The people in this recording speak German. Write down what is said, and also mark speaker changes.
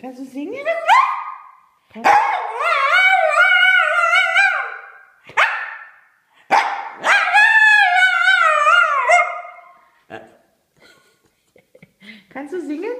Speaker 1: kannst du singen? Kannst du singen?